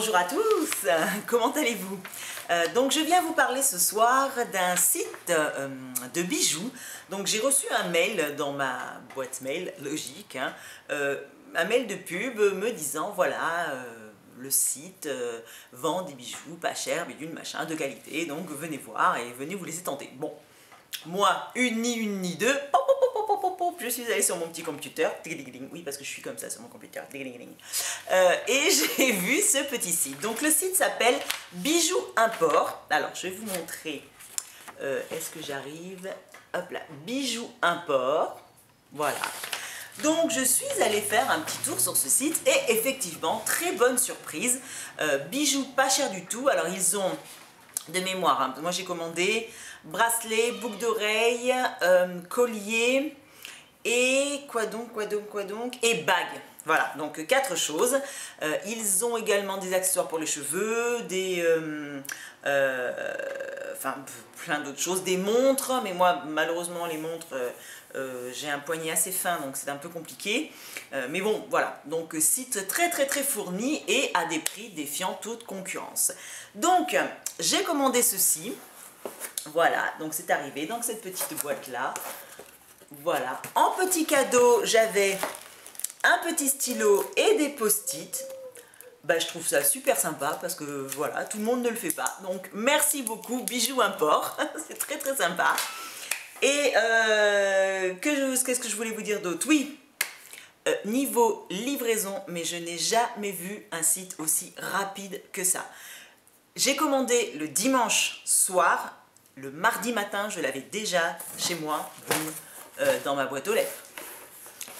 Bonjour à tous, comment allez-vous? Euh, Donc je viens vous parler ce soir d'un site euh, de bijoux. Donc j'ai reçu un mail dans ma boîte mail, logique, hein, euh, un mail de pub me disant voilà le site vend des bijoux pas chers, mais d'une machin, de qualité, donc venez voir et venez vous laisser tenter. Bon, moi, une ni une ni deux, je suis allée sur mon petit computer, oui parce que je suis comme ça sur mon computer, euh, et j'ai vu ce petit site. Donc le site s'appelle Bijoux Import. Alors je vais vous montrer, euh, est-ce que j'arrive? Hop là, Bijoux Import, voilà. Donc je suis allée faire un petit tour sur ce site et effectivement, très bonne surprise. Euh, bijoux pas cher du tout. Alors ils ont de mémoire, hein. moi j'ai commandé bracelet, boucle d'oreille, collier, et quoi donc, quoi donc, quoi donc Et bague. Voilà, donc quatre choses. Euh, ils ont également des accessoires pour les cheveux, des... Euh, euh, enfin, plein d'autres choses. Des montres, mais moi, malheureusement, les montres, j'ai un poignet assez fin, donc c'est un peu compliqué. mais bon, voilà. Donc, site très, très, très fourni et à des prix défiant toute concurrence. Donc, j'ai commandé ceci. Voilà, donc c'est arrivé dans cette petite boîte-là. Voilà. En petit cadeau, j'avais un petit stylo et des post-it. Bah, je trouve ça super sympa parce que voilà, tout le monde ne le fait pas. Donc merci beaucoup, Bijoux Import, c'est très très sympa. Et euh, qu'est-ce que je voulais vous dire d'autre? Oui, euh, niveau livraison, mais je n'ai jamais vu un site aussi rapide que ça. J'ai commandé le dimanche soir, le mardi matin, je l'avais déjà chez moi. Euh, dans ma boîte aux lettres.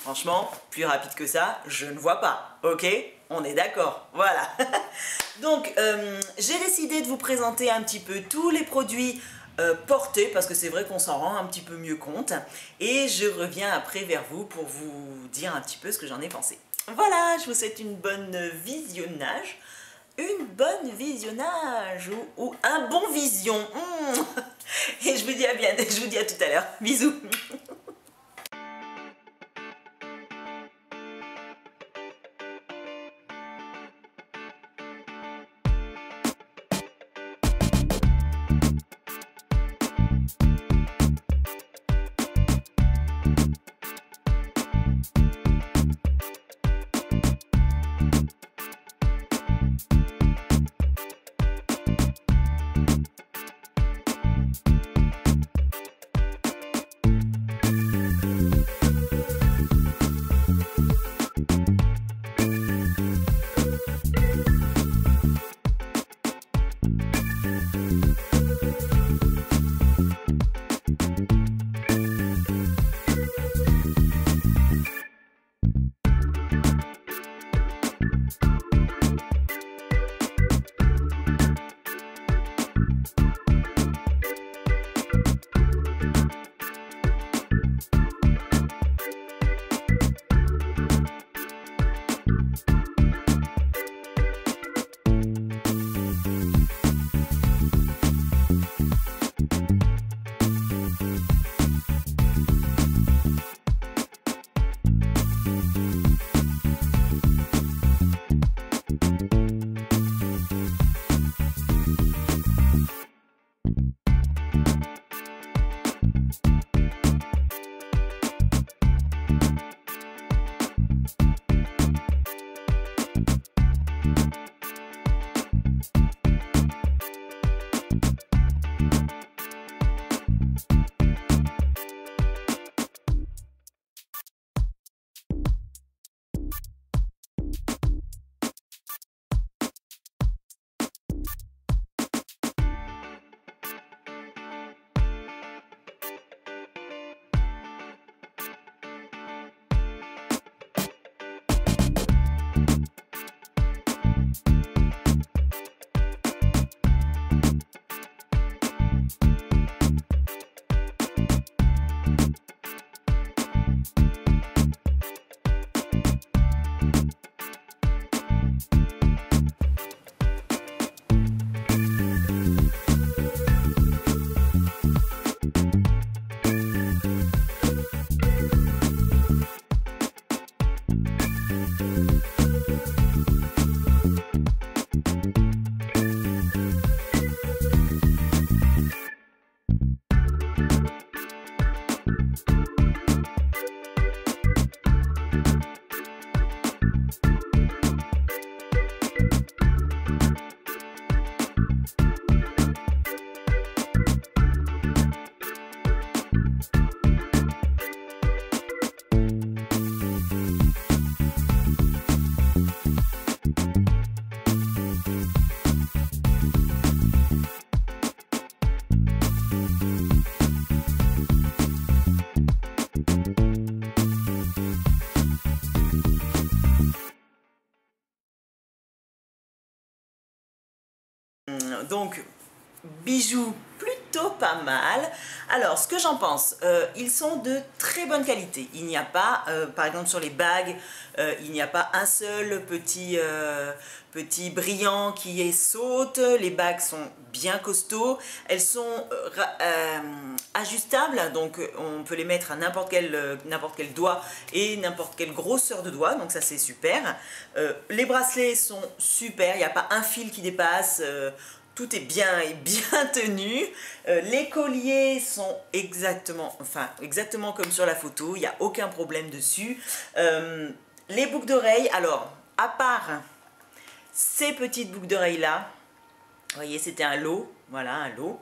Franchement, plus rapide que ça, je ne vois pas. Ok? On est d'accord. Voilà. Donc, euh, j'ai décidé de vous présenter un petit peu tous les produits euh, portés, parce que c'est vrai qu'on s'en rend un petit peu mieux compte. Et je reviens après vers vous pour vous dire un petit peu ce que j'en ai pensé. Voilà, je vous souhaite une bonne visionnage une bonne visionnage ou, un bon vision. Mmh. Et je vous dis à bien, je vous dis à tout à l'heure. Bisous. Bijoux plutôt pas mal. Alors, ce que j'en pense, euh, ils sont de très bonne qualité. Il n'y a pas, euh, par exemple sur les bagues, euh, il n'y a pas un seul petit, petit brillant qui est saute. Les bagues sont bien costauds. Elles sont ajustables, donc on peut les mettre à n'importe quel, n'importe quel doigt et n'importe quelle grosseur de doigt, donc ça c'est super. les bracelets sont super, il n'y a pas un fil qui dépasse tout est bien et bien tenu. Euh, les colliers sont exactement, enfin, exactement comme sur la photo, il n'y a aucun problème dessus. Euh, les boucles d'oreilles, alors, à part ces petites boucles d'oreilles là, vous voyez, c'était un lot, voilà, un lot.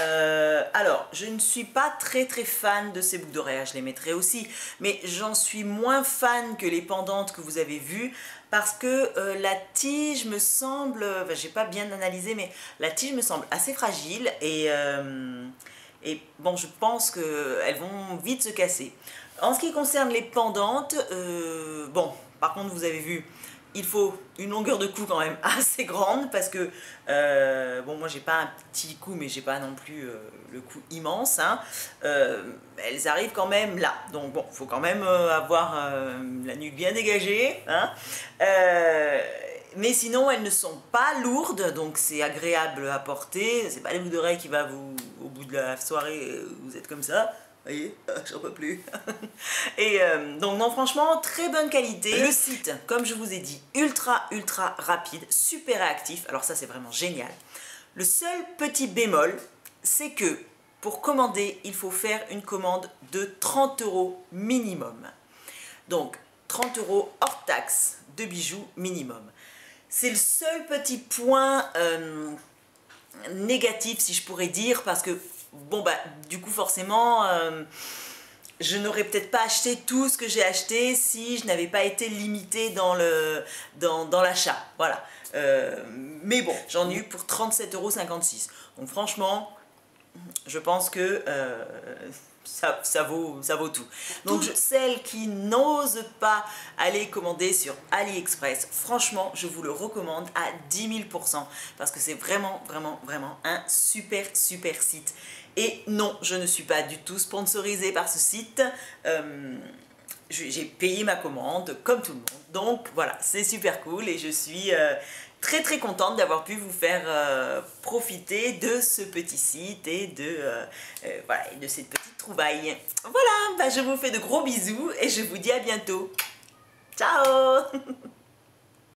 Euh, alors, je ne suis pas très très fan de ces boucles d'oreilles, je les mettrai aussi, mais j'en suis moins fan que les pendantes que vous avez vues parce que euh, la tige me semble, enfin, j'ai pas bien analysé, mais la tige me semble assez fragile et, euh, et bon, je pense qu'elles vont vite se casser. En ce qui concerne les pendantes, bon, par contre, vous avez vu, il faut une longueur de cou quand même assez grande parce que, euh, bon, moi j'ai pas un petit cou, mais j'ai pas non plus euh, le cou immense. Hein. Euh, elles arrivent quand même là, donc bon, faut quand même avoir la nuque bien dégagée. Hein. mais sinon, elles ne sont pas lourdes, donc c'est agréable à porter. C'est pas les bouts d'oreilles qui va vous, au bout de la soirée, vous êtes comme ça voyez, j'en peux plus. et euh, donc non, franchement, très bonne qualité. Le site, comme je vous ai dit, ultra, ultra rapide, super réactif. Alors ça, c'est vraiment génial. Le seul petit bémol, c'est que pour commander, il faut faire une commande de 30 euros minimum. Donc 30 euros hors taxe de bijoux minimum. C'est le seul petit point euh, négatif, si je pourrais dire, parce que bon bah du coup forcément euh, je n'aurais peut-être pas acheté tout ce que j'ai acheté si je n'avais pas été limité dans le l'achat. Voilà. Euh, mais bon j'en ai eu pour 37,56€ donc franchement je pense que euh, ça, vaut, ça vaut tout. Donc celles qui n'osent pas aller commander sur AliExpress, franchement, je vous le recommande à 10 000% parce que c'est vraiment, vraiment, vraiment un super, super site. Et non, je ne suis pas du tout sponsorisée par ce site. Euh, j'ai payé ma commande comme tout le monde. Donc voilà, c'est super cool et je suis euh, très très contente d'avoir pu vous faire euh, profiter de ce petit site et de, voilà, de cette petite trouvaille. Voilà, bah, je vous fais de gros bisous et je vous dis à bientôt. Ciao